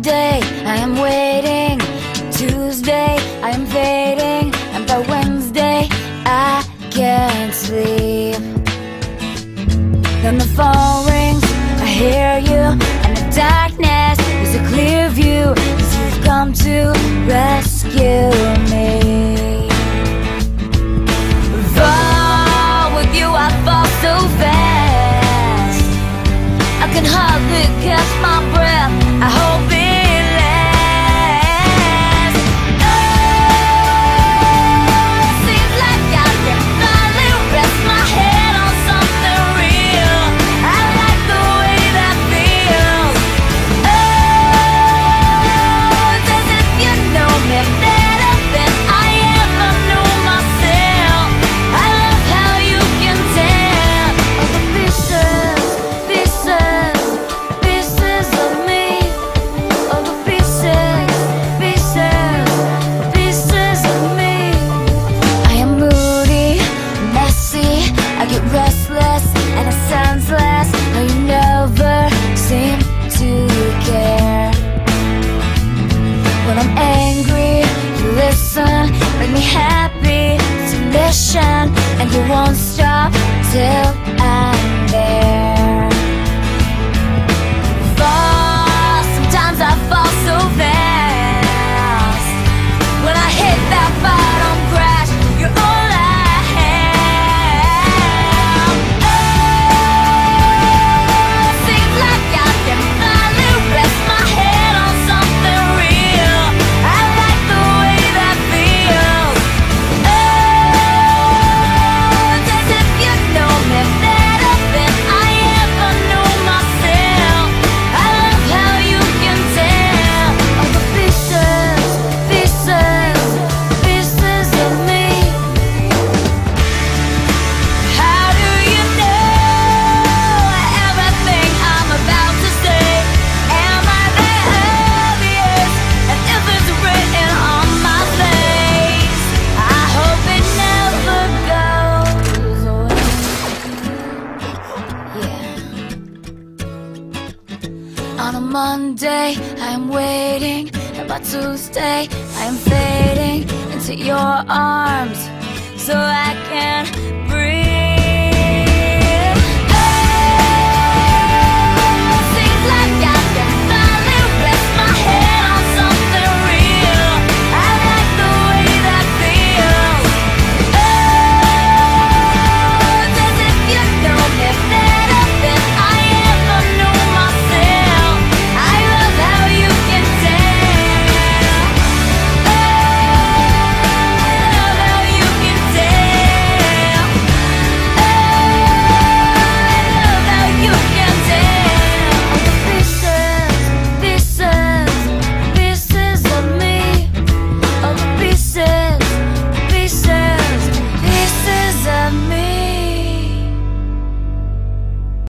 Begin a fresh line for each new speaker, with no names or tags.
Monday, I am waiting. Tuesday, I am fading. And by Wednesday, I can't sleep. Then the phone rings, I hear you. And the darkness is a clear view. Cause you've come to rescue me. Fall with you, I fall so fast. I can hardly catch my I'm angry, you listen, Let me have. On a Monday, I am waiting. About Tuesday, I am fading into your arms. So I can